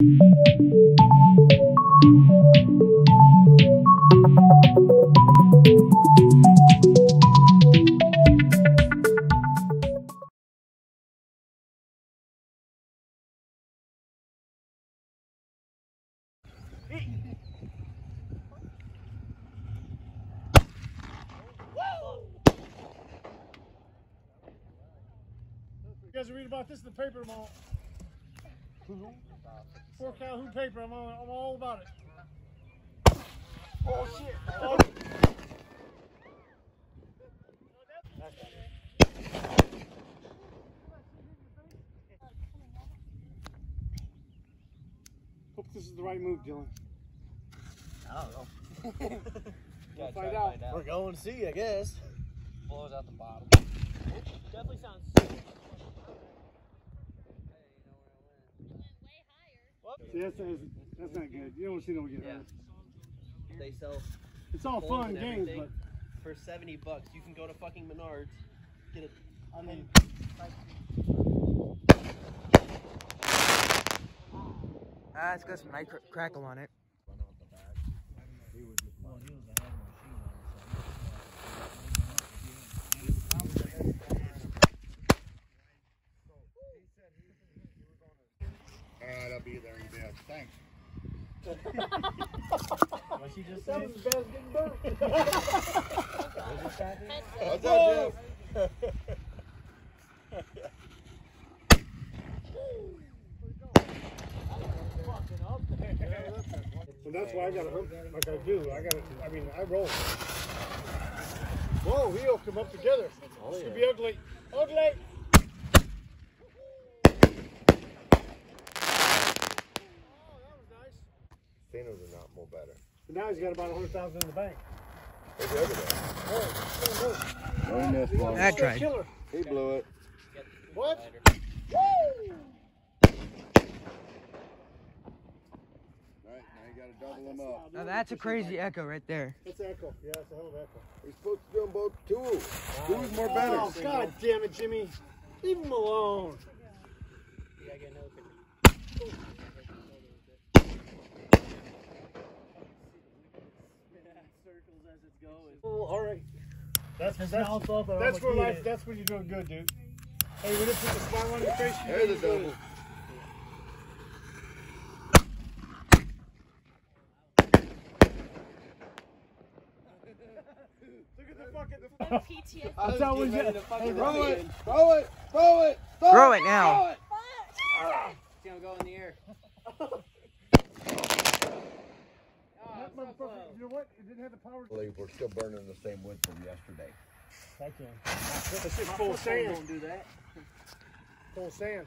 You guys read about this in the paper tomorrow. Four Calhoun paper. I'm, all, I'm all about it. Oh shit! Oh. Hope this is the right move, Dylan. I don't know. We'll find out. We're going to see, I guess. Blows out the bottom. Definitely sounds See, that's, that's, that's not good. You don't want to see them one get Yeah. hurt. They sell It's all fun and and games, but for 70 bucks. You can go to fucking Menards, get a I mean, Ah, it's got some nice cr- crackle on it. All right, I'll be there in a bit. Thanks. What she just that was as bad getting burnt. What's that, Jeff? And that's why I got to hook like I do. I got to, I mean, I roll. Whoa, we hooked them up together. Oh, yeah. could be ugly. Ugly. Oh, that was nice. Thanos are not more better. But now he's got about 100000 in the bank. Look at everything. Oh, Oh, he missed one. That tried. killer. He blew it. What? Right, now double them up. Now that's a crazy echo right there. That's echo. Yeah, that's a hell of echo. We're supposed to do them both two. Two's more better. Oh, God damn it, Jimmy. Leave him alone. Yeah, I get another picture. circles as it's going. Oh, all right. That's His that's, mouth open, that's where life. get. That's when you're doing good, dude. Hey, when you put the smile on your face, you There's a you're double. Look at the fucking. PTSD. That's how we get. Hey, throw it, throw it, throw it, throw, Throw it now. See him go in the air. That motherfucker, you know what? It didn't have the power. I believe we're still burning the same wood from yesterday. I can. That's just full of sand. Don't do that. Full of sand.